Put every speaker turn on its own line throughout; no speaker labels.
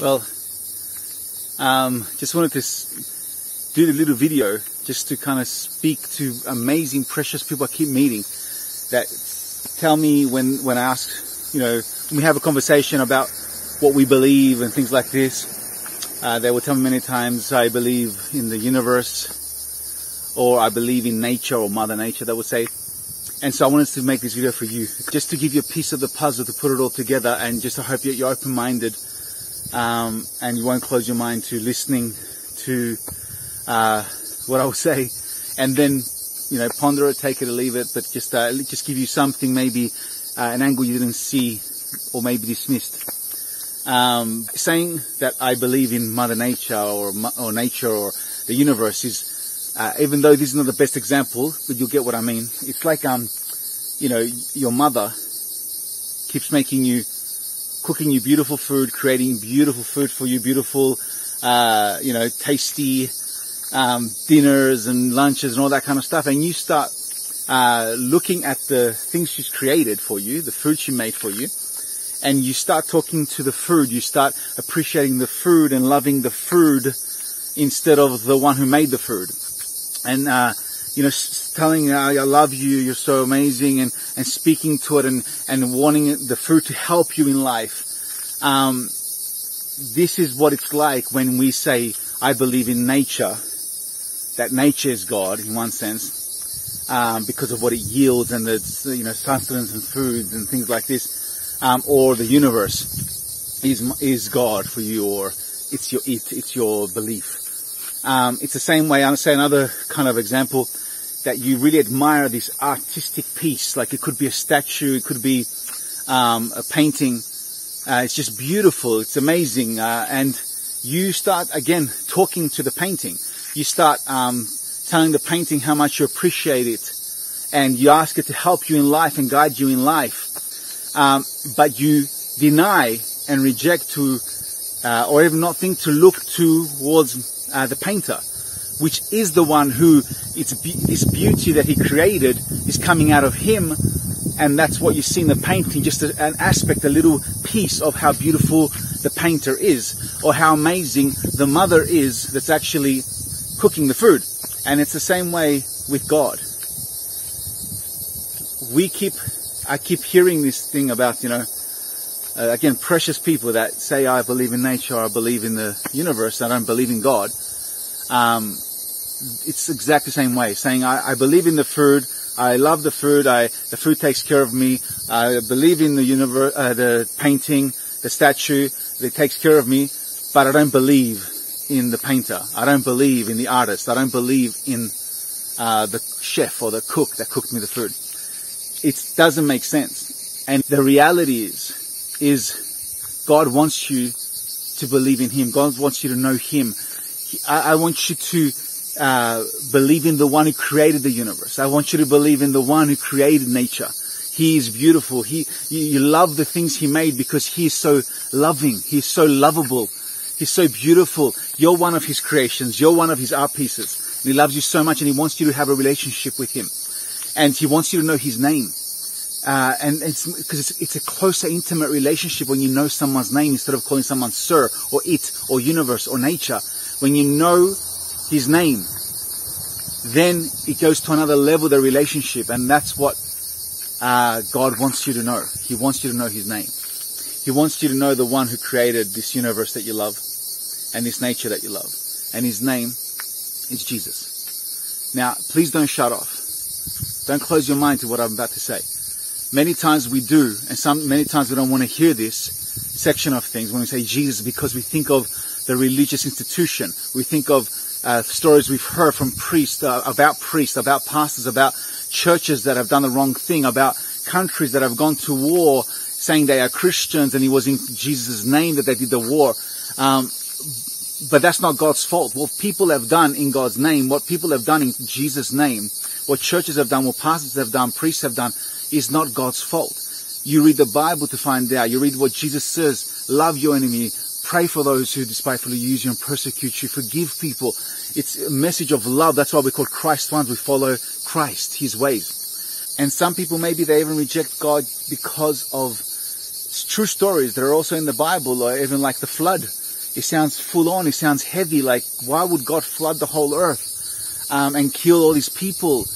Well, um, just wanted to do a little video just to kind of speak to amazing, precious people I keep meeting that tell me when, when I ask, you know, when we have a conversation about what we believe and things like this, uh, they will tell me many times I believe in the universe or I believe in nature or mother nature, they would say. And so I wanted to make this video for you, just to give you a piece of the puzzle to put it all together and just to hope you're open-minded um, and you won't close your mind to listening to uh, what I will say, and then you know ponder it, take it or leave it, but just uh, just give you something, maybe uh, an angle you didn't see or maybe dismissed. Um, saying that I believe in Mother Nature or or nature or the universe is, uh, even though this is not the best example, but you'll get what I mean. It's like um, you know, your mother keeps making you cooking you beautiful food, creating beautiful food for you, beautiful, uh, you know, tasty um, dinners and lunches and all that kind of stuff, and you start uh, looking at the things she's created for you, the food she made for you, and you start talking to the food. You start appreciating the food and loving the food instead of the one who made the food, and uh, you know, telling I love you, you're so amazing, and, and speaking to it and, and wanting the fruit to help you in life. Um, this is what it's like when we say, I believe in nature, that nature is God in one sense, um, because of what it yields and the, you know, sustenance and foods and things like this, um, or the universe is, is God for you, or it's your, it, it's your belief. Um, it's the same way, I'll say another kind of example, that you really admire this artistic piece, like it could be a statue, it could be um, a painting. Uh, it's just beautiful, it's amazing, uh, and you start again talking to the painting. You start um, telling the painting how much you appreciate it, and you ask it to help you in life and guide you in life. Um, but you deny and reject to, uh, or even not think to look towards uh, the painter which is the one who it's be- this beauty that he created is coming out of him and that's what you see in the painting just a, an aspect a little piece of how beautiful the painter is or how amazing the mother is that's actually cooking the food. And it's the same way with god. We keep i keep hearing this thing about you know uh, again precious people that say i believe in nature i believe in the universe i don't believe in god. Um, it's exactly the same way, saying I, I, believe in the food, I love the food, I, the food takes care of me, I believe in the universe, uh, the painting, the statue, it takes care of me, but I don't believe in the painter, I don't believe in the artist, I don't believe in uh, the chef or the cook that cooked me the food. It doesn't make sense. And the reality is, is God wants you to believe in Him. God wants you to know Him. I, I want you to uh, believe in the one who created the universe. I want you to believe in the one who created nature. He is beautiful. He, you, love the things he made because he is so loving. He's so lovable. He's so beautiful. You're one of his creations. You're one of his art pieces. And he loves you so much and he wants you to have a relationship with him. And he wants you to know his name. Uh, and it's because it's, it's, a closer, intimate relationship when you know someone's name instead of calling someone sir or it or universe or nature. When you know his name, then it goes to another level, the relationship, and that's what uh, God wants you to know. He wants you to know his name. He wants you to know the one who created this universe that you love and this nature that you love. And his name is Jesus. Now, please don't shut off. Don't close your mind to what I'm about to say. Many times we do, and some, many times we don't want to hear this section of things when we say Jesus because we think of the religious institution. We think of uh, stories we've heard from priests, uh, about priests, about pastors, about churches that have done the wrong thing, about countries that have gone to war saying they are Christians and it was in Jesus' name that they did the war. Um, but that's not God's fault. What people have done in God's name, what people have done in Jesus' name, what churches have done, what pastors have done, priests have done, is not God's fault. You read the Bible to find out. You read what Jesus says, love your enemy, pray for those who despitefully use you and persecute you, forgive people. It's a message of love. That's why we call Christ ones. We follow Christ, His ways. And some people maybe they even reject God because of true stories that are also in the Bible or even like the flood. it sounds full on. It sounds heavy. Like, why would God flood the whole earth um, and kill all these people?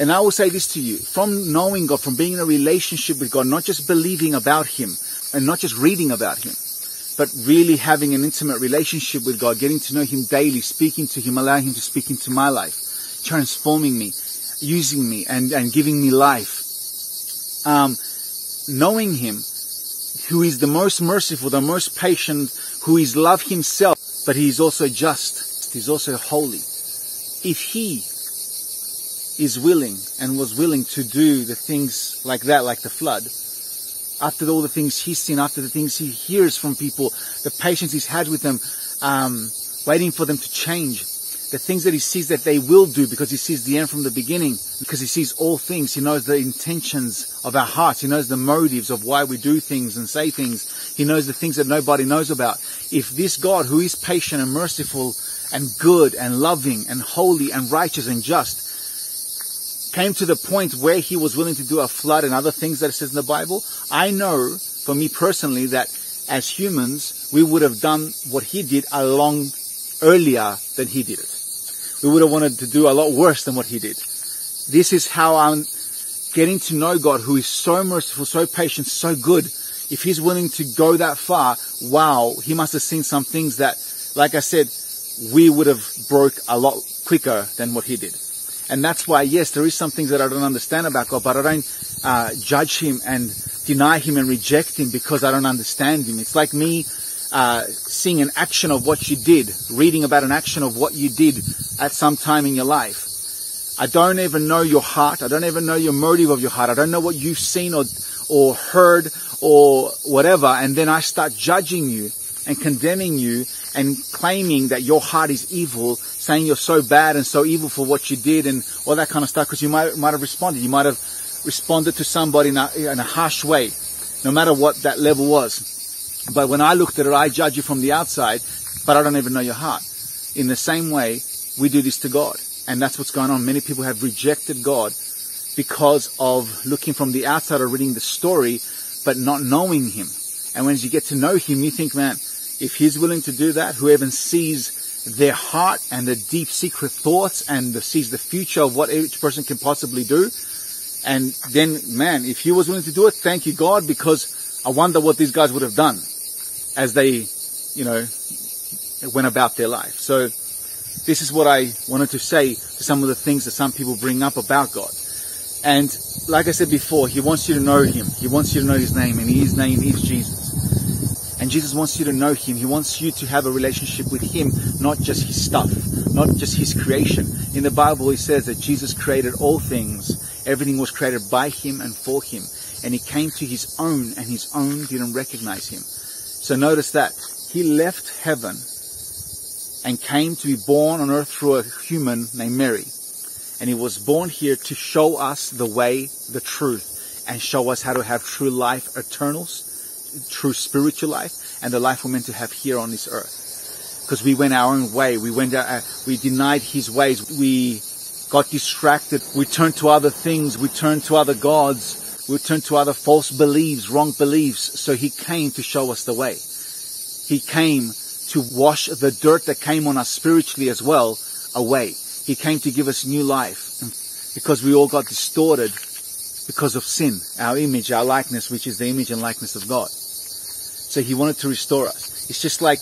And I will say this to you: from knowing God, from being in a relationship with God, not just believing about Him and not just reading about Him, but really having an intimate relationship with God, getting to know Him daily, speaking to Him, allowing Him to speak into my life, transforming me, using me, and and giving me life. Um, knowing Him, who is the most merciful, the most patient, who is love himself, but he is also just. He's also holy. If he is willing and was willing to do the things like that, like the flood, after all the things he's seen, after the things he hears from people, the patience he's had with them, um, waiting for them to change, the things that he sees that they will do because he sees the end from the beginning, because he sees all things. He knows the intentions of our hearts. He knows the motives of why we do things and say things. He knows the things that nobody knows about. If this God who is patient and merciful and good and loving and holy and righteous and just came to the point where he was willing to do a flood and other things that it says in the Bible, I know for me personally that as humans, we would have done what he did a long earlier than he did it we would have wanted to do a lot worse than what he did. This is how I'm getting to know God who is so merciful, so patient, so good. If he's willing to go that far, wow, he must have seen some things that, like I said, we would have broke a lot quicker than what he did. And that's why, yes, there is some things that I don't understand about God, but I don't uh, judge him and deny him and reject him because I don't understand him. It's like me uh, seeing an action of what you did, reading about an action of what you did at some time in your life. I don't even know your heart. I don't even know your motive of your heart. I don't know what you've seen or, or heard or whatever. And then I start judging you and condemning you and claiming that your heart is evil, saying you're so bad and so evil for what you did and all that kind of stuff because you might, might have responded. You might have responded to somebody in a, in a harsh way, no matter what that level was. But when I looked at it, I judge you from the outside, but I don't even know your heart. In the same way, we do this to God. And that's what's going on. Many people have rejected God because of looking from the outside or reading the story, but not knowing Him. And when you get to know Him, you think, man, if He's willing to do that, whoever sees their heart and the deep secret thoughts and the, sees the future of what each person can possibly do, and then, man, if He was willing to do it, thank you God, because I wonder what these guys would have done as they, you know, went about their life. So this is what I wanted to say to some of the things that some people bring up about God. And like I said before, He wants you to know Him. He wants you to know His name, and His name is Jesus. And Jesus wants you to know Him. He wants you to have a relationship with Him, not just His stuff, not just His creation. In the Bible, He says that Jesus created all things. Everything was created by Him and for Him. And He came to His own, and His own didn't recognize Him. So notice that he left heaven and came to be born on earth through a human named Mary. And he was born here to show us the way, the truth, and show us how to have true life, eternal, true spiritual life, and the life we're meant to have here on this earth. Because we went our own way. We went, uh, we denied his ways. We got distracted. We turned to other things. We turned to other gods we turned to other false beliefs, wrong beliefs. So he came to show us the way. He came to wash the dirt that came on us spiritually as well away. He came to give us new life because we all got distorted because of sin, our image, our likeness, which is the image and likeness of God. So he wanted to restore us. It's just like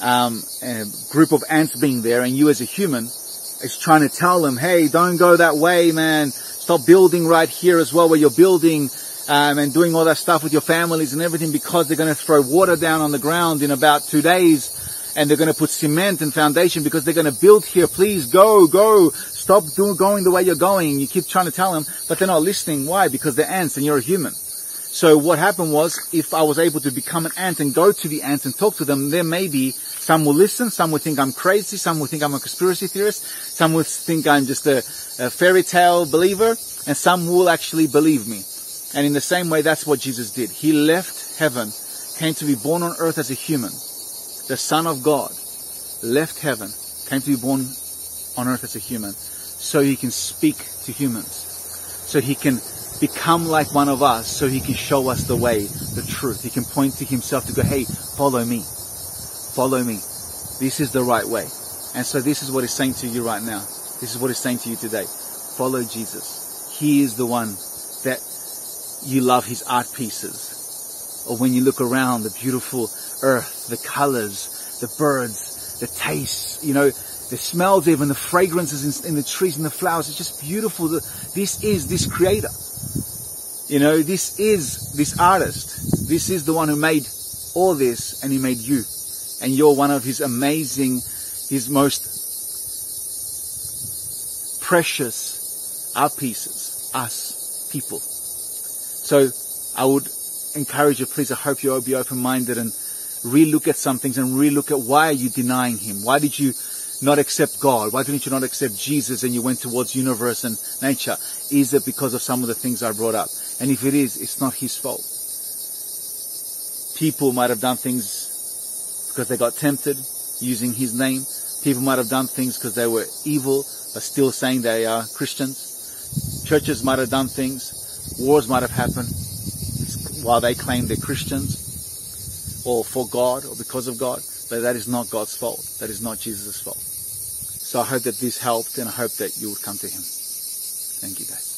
um, a group of ants being there and you as a human is trying to tell them, hey, don't go that way, man. Stop building right here as well where you're building um, and doing all that stuff with your families and everything because they're going to throw water down on the ground in about two days and they're going to put cement and foundation because they're going to build here. Please go, go. Stop doing, going the way you're going. You keep trying to tell them, but they're not listening. Why? Because they're ants and you're a human. So what happened was, if I was able to become an ant and go to the ants and talk to them, then maybe some will listen, some will think I'm crazy, some will think I'm a conspiracy theorist, some will think I'm just a, a fairy tale believer, and some will actually believe me. And in the same way, that's what Jesus did. He left heaven, came to be born on earth as a human. The Son of God left heaven, came to be born on earth as a human, so he can speak to humans. So he can become like one of us, so he can show us the way, the truth. He can point to himself to go, hey, follow me Follow me. This is the right way. And so this is what he's saying to you right now. This is what he's saying to you today. Follow Jesus. He is the one that you love his art pieces. Or when you look around the beautiful earth, the colors, the birds, the tastes, you know, the smells even, the fragrances in, in the trees and the flowers. It's just beautiful. This is this creator. You know, this is this artist. This is the one who made all this and he made you. And you're one of his amazing, his most precious art pieces, us people. So I would encourage you, please, I hope you'll be open-minded and relook at some things and relook at why are you denying him? Why did you not accept God? Why didn't you not accept Jesus and you went towards universe and nature? Is it because of some of the things I brought up? And if it is, it's not his fault. People might have done things because they got tempted using his name. People might have done things because they were evil, but still saying they are Christians. Churches might have done things. Wars might have happened while they claim they're Christians or for God or because of God. But that is not God's fault. That is not Jesus' fault. So I hope that this helped and I hope that you would come to Him. Thank you guys.